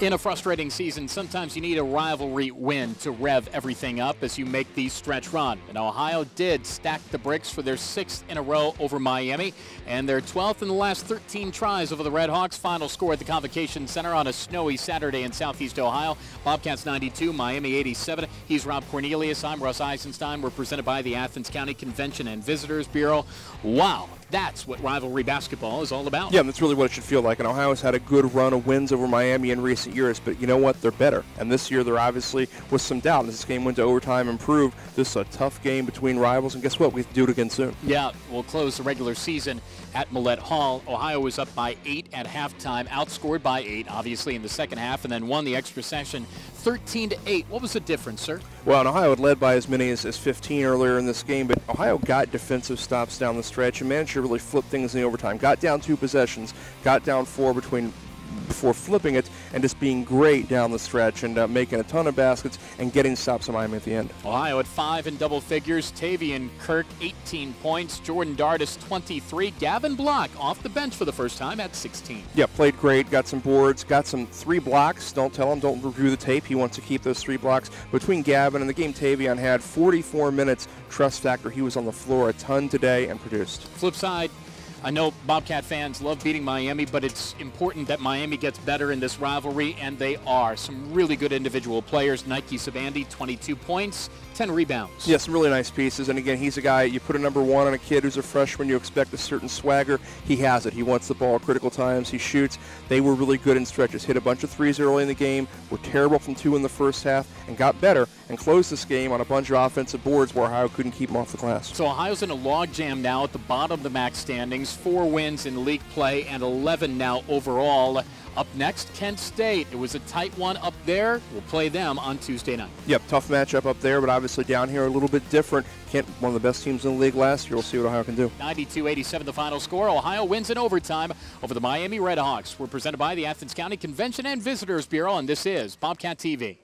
In a frustrating season, sometimes you need a rivalry win to rev everything up as you make the stretch run. And Ohio did stack the bricks for their sixth in a row over Miami and their 12th in the last 13 tries over the Red Hawks. Final score at the Convocation Center on a snowy Saturday in Southeast Ohio. Bobcats 92, Miami 87. He's Rob Cornelius. I'm Russ Eisenstein. We're presented by the Athens County Convention and Visitors Bureau. Wow, that's what rivalry basketball is all about. Yeah, that's really what it should feel like. And Ohio's had a good run of wins over Miami in recent years, but you know what? They're better. And this year, they're obviously with some doubt. This game went to overtime and proved this is a tough game between rivals. And guess what? We have to do it again soon. Yeah, we'll close the regular season at Millett Hall. Ohio was up by eight at halftime, outscored by eight, obviously, in the second half, and then won the extra session 13 to 8. What was the difference, sir? Well, Ohio had led by as many as, as 15 earlier in this game, but Ohio got defensive stops down the stretch and managed to really flip things in the overtime. Got down two possessions, got down four between before flipping it and just being great down the stretch and uh, making a ton of baskets and getting stops on Miami at the end. Ohio at five in double figures. Teyvion Kirk 18 points. Jordan Dardis 23. Gavin Block off the bench for the first time at 16. Yeah, played great. Got some boards. Got some three blocks. Don't tell him. Don't review the tape. He wants to keep those three blocks. Between Gavin and the game, Teyvion had 44 minutes trust factor. He was on the floor a ton today and produced. Flip side, I know Bobcat fans love beating Miami, but it's important that Miami gets better in this rivalry, and they are. Some really good individual players. Nike Sibande, 22 points, 10 rebounds. Yeah, some really nice pieces. And again, he's a guy, you put a number one on a kid who's a freshman, you expect a certain swagger. He has it. He wants the ball at critical times. He shoots. They were really good in stretches. Hit a bunch of threes early in the game, were terrible from two in the first half, and got better and closed this game on a bunch of offensive boards where Ohio couldn't keep them off the glass. So Ohio's in a logjam now at the bottom of the MAC standings. Four wins in league play and 11 now overall. Up next, Kent State. It was a tight one up there. We'll play them on Tuesday night. Yep, tough matchup up there, but obviously down here a little bit different. Kent, one of the best teams in the league last year. We'll see what Ohio can do. 92-87 the final score. Ohio wins in overtime over the Miami Redhawks. We're presented by the Athens County Convention and Visitors Bureau, and this is Bobcat TV.